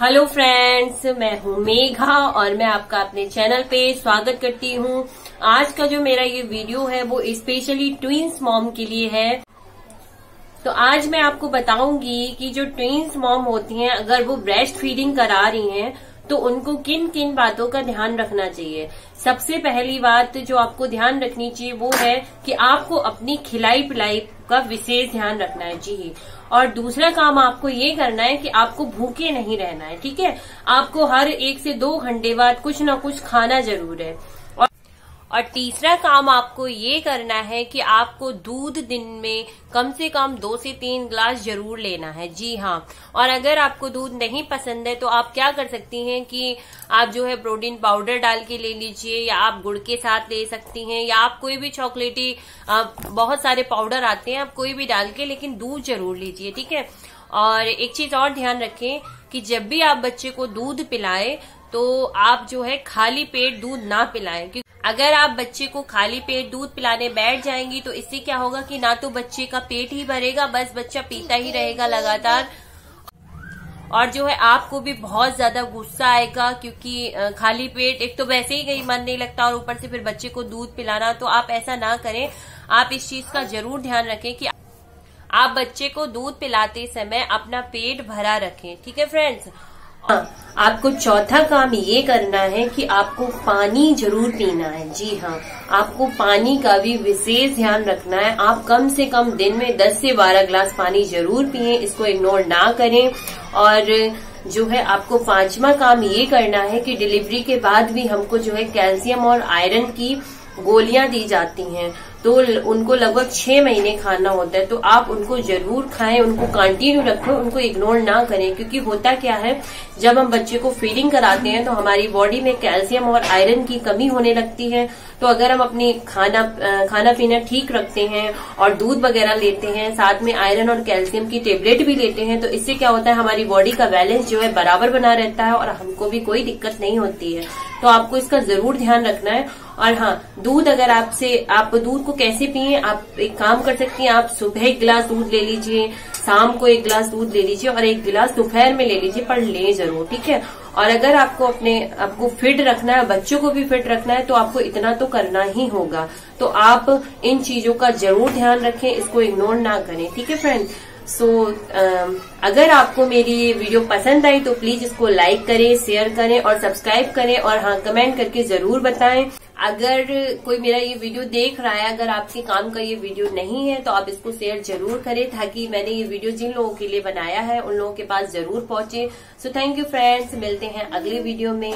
Hello friends मैं हूँ मेघा और मैं आपका अपने चैनल पे स्वागत करती हूँ। आज का जो मेरा ये वीडियो है वो स्पेशली ट्विंस मॉम के लिए है। तो आज मैं आपको बताऊँगी कि जो ट्विंस मॉम होती हैं, अगर वो ब्रेस्ट फीडिंग करा रही हैं तो उनको किन किन बातों का ध्यान रखना चाहिए? सबसे पहली बात जो आपको ध्यान रखनी चाहिए वो है कि आपको अपनी खिलाई पिलाई का विशेष ध्यान रखना है। जी। और दूसरा काम आपको ये करना है कि आपको भूखे नहीं रहना है, ठीक है? आपको हर एक से दो घंटे बाद कुछ ना कुछ खाना ज़रूर है। और तीसरा काम आपको ये करना है कि आपको दूध दिन में कम से कम दो से तीन ग्लास ज़रूर लेना है। जी हाँ। और अगर आपको दूध नहीं पसंद है तो आप क्या कर सकती हैं कि आप जो है प्रोटीन पाउडर डाल के ले लीजिए, या आप गुड़ के साथ ले सकती हैं, या आप कोई भी चॉकलेटी बहुत सारे पाउडर आते हैं, आप कोई भी डाल के, लेकिन दूध ज़रूर लीजिए, ठीक है? और एक चीज़ और ध्यान रखें कि जब भी आप बच्चे को दूध पिलाएँ तो आप जो है खाली पेट दूध ना पिलाएँ अगर आप बच्चे को खाली पेट दूध पिलाने बैठ जाएँगी तो इससे क्या होगा कि ना तो बच्चे का पेट ही भरेगा, बस बच्चा पीता ही रहेगा लगातार। और जो है, आपको भी बहुत ज़्यादा गुस्सा आएगा, क्योंकि खाली पेट, एक तो वैसे ही कहीं मन नहीं लगता और ऊपर से फिर बच्चे को दूध पिलाना तो आप ऐसा ना करें। आप इस चीज़ का ज़रूर ध्यान रखें कि आप बच्चे को दूध पिलाते समय अपना पेट भरा रखें, ठीक है फ्रेंड्स हाँ आपको चौथा काम ये करना है कि आपको पानी ज़रूर पीना है। जी हाँ आपको पानी का भी विशेष ध्यान रखना है। आप कम से कम दिन में 10 से 12 ग्लास पानी ज़रूर पिए, इसको इग्नोर ना करें। और जो है, आपको पांचवा काम ये करना है कि डिलीवरी के बाद भी हमको जो है कैल्शियम और आयरन की गोलियाँ दी जाती हैं। तो उनको लगभग छह महीने खाना होता है तो आप उनको ज़रूर खाएँ, उनको कंटिन्यू रखें, उनको इग्नोर ना करें, क्योंकि होता क्या है, जब हम बच्चे को फीडिंग कराते हैं तो हमारी बॉडी में कैल्शियम और आयरन की कमी होने लगती है। तो अगर हम अपनी खाना खाना पीना ठीक रखते हैं और दूध वगैरह लेते हैं, साथ में आयरन और कैल्शियम की टेबलेट भी लेते हैं तो इससे क्या होता है, हमारी बॉडी का बैलेंस जो है बराबर बना रहता है और हमको भी कोई दिक्कत नहीं होती है। तो आपको इसका ज़रूर ध्यान रखना है। और हाँ दूध अगर आपसे, आप दूध को कैसे पिए, आप एक काम कर सकती हैं, आप सुबह एक गिलास दूध ले लीजिए, शाम को एक गिलास दूध ले लीजिए और एक गिलास दोपहर में ले लीजिए पर ले ज़रूर, ठीक है? और अगर आपको अपने, आपको फिट रखना है, बच्चों को भी फिट रखना है तो आपको इतना तो करना ही होगा। तो आप इन चीज़ों का ज़रूर ध्यान रखें, इसको इग्नोर ना करें, ठीक है फ्रेंड सो so, अगर आपको मेरी ये वीडियो पसंद आई तो प्लीज़ इसको लाइक करें शेयर करें और सब्सक्राइब करें और हाँ कमेंट करके ज़रूर बताएँ। अगर कोई मेरा ये वीडियो देख रहा है अगर आपके काम का ये वीडियो नहीं है तो आप इसको शेयर ज़रूर करें ताकि मैंने ये वीडियो जिन लोगों के लिए बनाया है उन लोगों के पास ज़रूर पहुँचे। सो थैंक यू फ्रेंड्स मिलते हैं अगले वीडियो में।